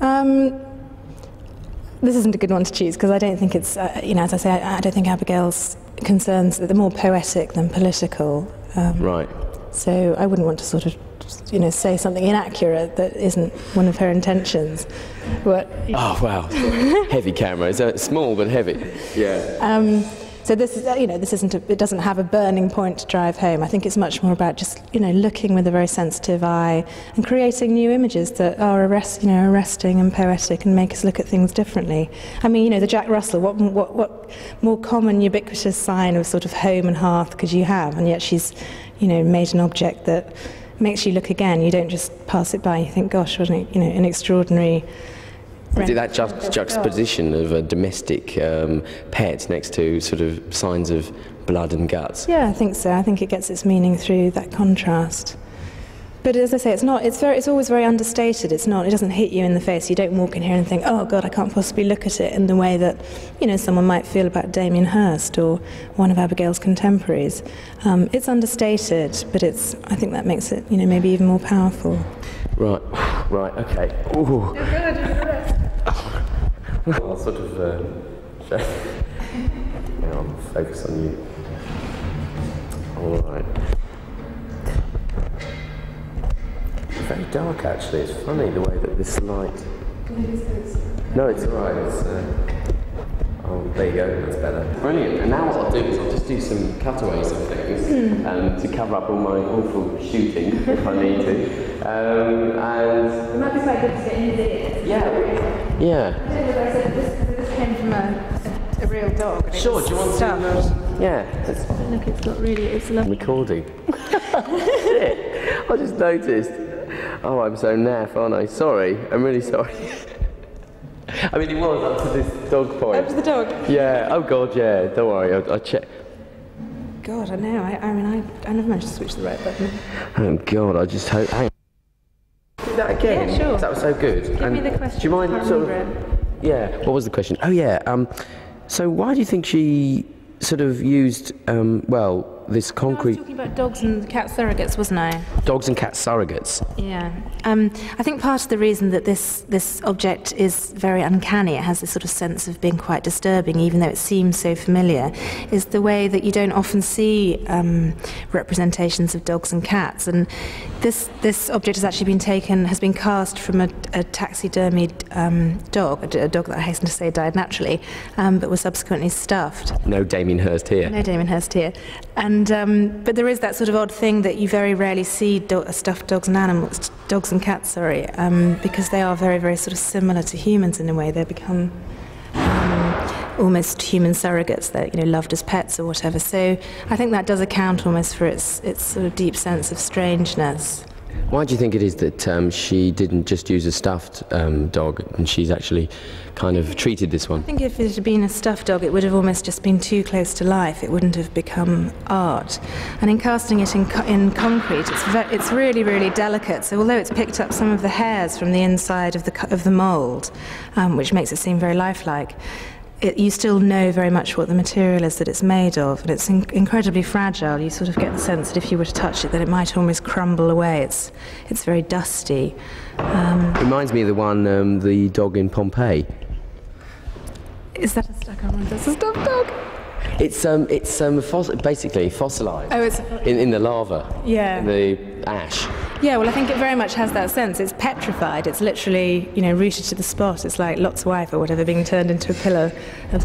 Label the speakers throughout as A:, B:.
A: Um, this isn't a good one to choose because I don't think it's, uh, you know, as I say, I, I, don't think Abigail's concerns they're more poetic than political.
B: Um, right.
A: So I wouldn't want to sort of, you know, say something inaccurate that isn't one of her intentions. But,
B: oh wow, heavy camera. It's small but heavy. Yeah.
A: Um, so this is, you know, this isn't a, it doesn't have a burning point to drive home. I think it's much more about just, you know, looking with a very sensitive eye and creating new images that are arrest, you know, arresting and poetic and make us look at things differently. I mean, you know, the Jack Russell, what, what, what more common, ubiquitous sign of sort of home and hearth could you have? And yet she's, you know, made an object that makes you look again. You don't just pass it by. You think, gosh, wasn't it, you know, an extraordinary
B: did that ju juxtaposition of a domestic um, pet next to sort of signs of blood and guts?
A: Yeah, I think so. I think it gets its meaning through that contrast. But as I say, it's not. It's very. It's always very understated. It's not. It doesn't hit you in the face. You don't walk in here and think, "Oh God, I can't possibly look at it in the way that, you know, someone might feel about Damien Hirst or one of Abigail's contemporaries." Um, it's understated, but it's. I think that makes it, you know, maybe even more powerful.
B: Right. Right. Okay. Ooh. I'll sort of uh, show. yeah, I'll focus on you. All right. It's very dark, actually. It's funny the way that this light. No, it's all right. It's. Uh, Oh, there you go, that's better. Brilliant. And now what I'll do is I'll just do some cutaways of things mm. um, to cover up all my awful shooting if I need to. Um, and
A: it might be quite good to get in the
B: Yeah. Yeah.
A: This, this came from a, a, a real dog.
B: Sure, do you want stuff. to? Yeah.
A: Look, it's got really, it's lovely.
B: Recording. I just noticed. Oh, I'm so naff, aren't I? Sorry. I'm really sorry. I mean, it was up to this dog point.
A: Up to the dog?
B: Yeah. Oh, God, yeah. Don't worry. I'll, I'll check.
A: God, I know. I, I mean, I, I never managed to switch the right button.
B: Oh, God, I just hope. Do that again?
A: Yeah, sure.
B: That was so good.
A: Give and me the question.
B: Do you mind sort of. Yeah. What was the question? Oh, yeah. Um, so, why do you think she sort of used, um, well, this concrete.
A: No, I was talking about dogs and cat surrogates, wasn't I?
B: Dogs and cat surrogates.
A: Yeah. Um, I think part of the reason that this this object is very uncanny, it has this sort of sense of being quite disturbing, even though it seems so familiar, is the way that you don't often see um, representations of dogs and cats. And this this object has actually been taken, has been cast from a, a taxidermied um, dog, a, a, dog that I hasten to say died naturally, um, but was subsequently stuffed.
B: No Damien Hirst here.
A: No Damien Hirst here. And um, but there is that sort of odd thing that you very rarely see do- stuffed dogs and animals, dogs and cats, sorry, um, because they are very, very sort of similar to humans in a way. They become um, almost human surrogates that you know loved as pets or whatever. So I think that does account almost for its its sort of deep sense of strangeness.
B: Why do you think it is that um, she didn't just use a stuffed um, dog and she's actually kind of treated this one?
A: I think if it had been a stuffed dog, it would have almost just been too close to life. It wouldn't have become art. And in casting it in, co- in concrete, it's, ve- it's really, really delicate. So although it's picked up some of the hairs from the inside of the, of the mould, um, which makes it seem very lifelike, it, you still know very much what the material is that it's made of, and it's in- incredibly fragile. You sort of get the sense that if you were to touch it, that it might almost crumble away. It's it's very dusty.
B: Um, Reminds me of the one, um, the dog in Pompeii.
A: Is that a stuck on? That's a stuffed dog.
B: It's um, it's um, basically fossilized.
A: Oh, it's
B: in, in the lava.
A: Yeah.
B: In the ash.
A: Yeah, well, I think it very much has that sense. It's petrified. It's literally, you know, rooted to the spot. It's like Lot's wife or whatever being turned into a pillar. Of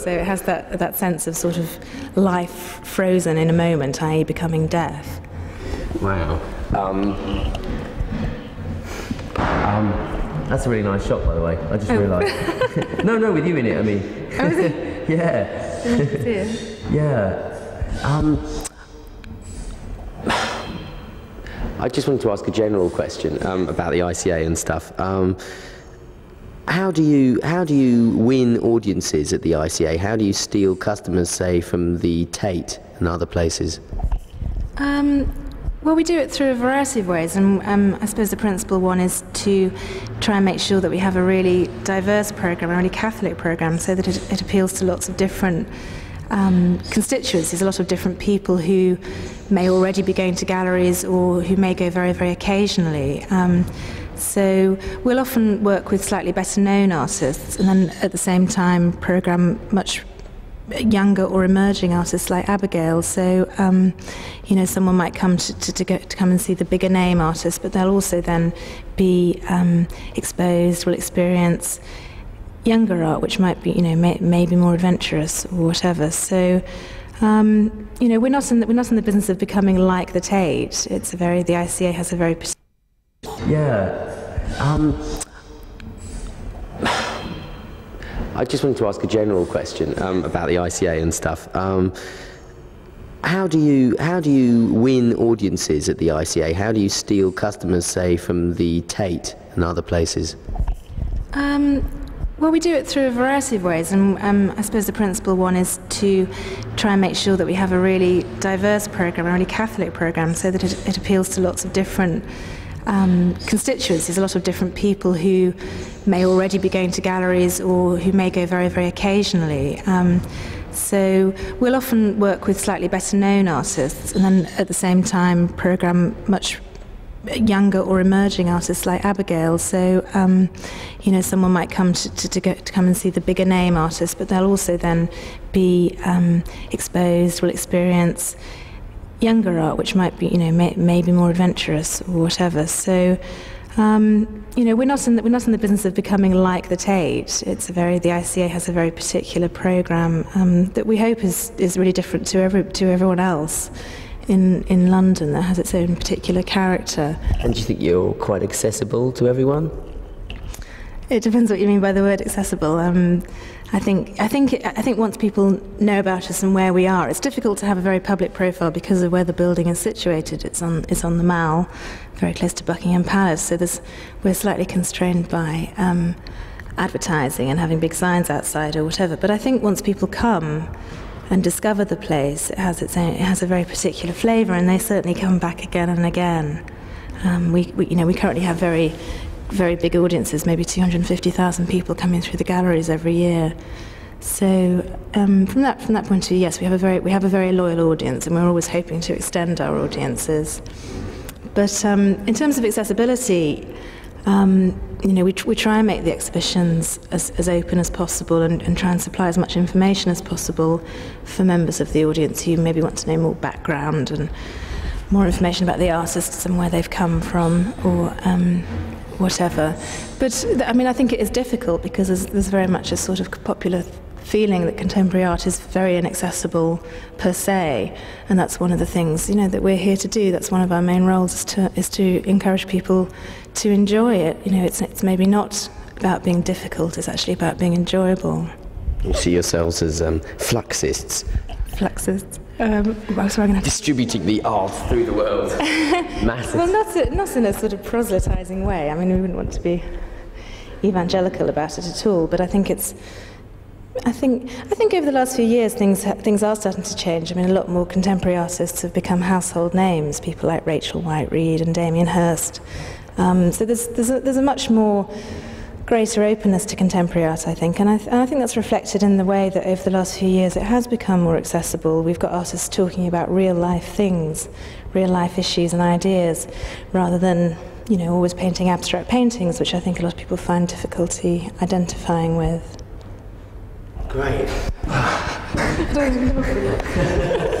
A: so it has that that sense of sort of life frozen in a moment, i.e., becoming death.
B: Wow. Um, um, that's a really nice shot, by the way. I just oh. realised. no, no, with you in it. I mean.
A: Oh,
B: yeah. yeah. Um, I just wanted to ask a general question um, about the ICA and stuff. Um, how do you how do you win audiences at the ICA? How do you steal customers, say, from the Tate and other places?
A: Um, well, we do it through a variety of ways, and um, I suppose the principal one is to try and make sure that we have a really diverse program, a really Catholic program, so that it, it appeals to lots of different um, constituencies, a lot of different people who may already be going to galleries or who may go very, very occasionally. Um, So we'll often work with slightly better known artists and then at the same time program much younger or emerging artists like Abigail. So, um, you know, someone might come to, to, to, go, to come and see the bigger name artist, but they'll also then be um, exposed, will experience younger art, which might be, you know, may, maybe more adventurous or whatever. So, um, you know, we're not in the, we're not in the business of becoming like the Tate. It's a very the ICA has a very
B: yeah. I just wanted to ask a general question um, about the ICA and stuff. Um, how do you how do you win audiences at the ICA? How do you steal customers, say, from the Tate and other places?
A: Um, well, we do it through a variety of ways, and um, I suppose the principal one is to try and make sure that we have a really diverse program, a really Catholic program, so that it, it appeals to lots of different um, constituencies, a lot of different people who may already be going to galleries or who may go very, very occasionally. Um, so we'll often work with slightly better known artists and then at the same time program much younger or emerging artists like Abigail. So, um, you know, someone might come to, to, to, to come and see the bigger name artist, but they'll also then be um, exposed, will experience younger art, which might be, you know, may, maybe more adventurous or whatever. So, um, you know, we're not in the, we're not in the business of becoming like the Tate. It's a very the ICA has a very particular program um, that we hope is is really different to every to everyone else in in London that has its own particular character.
B: And do you think you're quite accessible to everyone?
A: It depends what you mean by the word accessible. Um, I think I think I think once people know about us and where we are, it's difficult to have a very public profile because of where the building is situated. It's on it's on the Mall, very close to Buckingham Palace. So we're slightly constrained by um, advertising and having big signs outside or whatever. But I think once people come and discover the place, it has its own, it has a very particular flavour, and they certainly come back again and again. Um, we, we, you know, we currently have very very big audiences, maybe 250,000 people coming through the galleries every year. So um, from that from that point of view, yes, we have a very we have a very loyal audience, and we're always hoping to extend our audiences. But um, in terms of accessibility, um, you know, we, we try and make the exhibitions as, as open as possible and, and try and supply as much information as possible for members of the audience who maybe want to know more background and more information about the artists and where they've come from, or um, whatever. But I mean, I think it is difficult because there's, there's very much a sort of popular feeling that contemporary art is very inaccessible per se, and that's one of the things you know that we're here to do. That's one of our main roles is to is to encourage people to enjoy it. You know, it's it's maybe not about being difficult; it's actually about being enjoyable.
B: You see yourselves as um, fluxists.
A: Fluxists. Um,
B: Distributing the art through the world. Massive.
A: Well, not, a, not in a sort of proselytizing way. I mean, we wouldn't want to be evangelical about it at all, but I think it's. I think I think over the last few years things things are starting to change. I mean, a lot more contemporary artists have become household names. People like Rachel Whiteread and Damien Hirst. Um, so there's there's a, there's a much more greater openness to contemporary art, I think, and I, th- and I, think that's reflected in the way that over the last few years it has become more accessible. We've got artists talking about real life things, real life issues and ideas, rather than you know always painting abstract paintings, which I think a lot of people find difficulty identifying with.
B: Great.